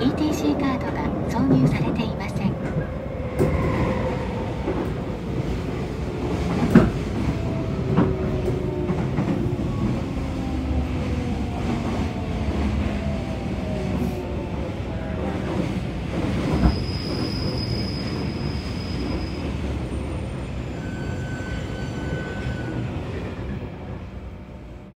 ETC カードが挿入されています。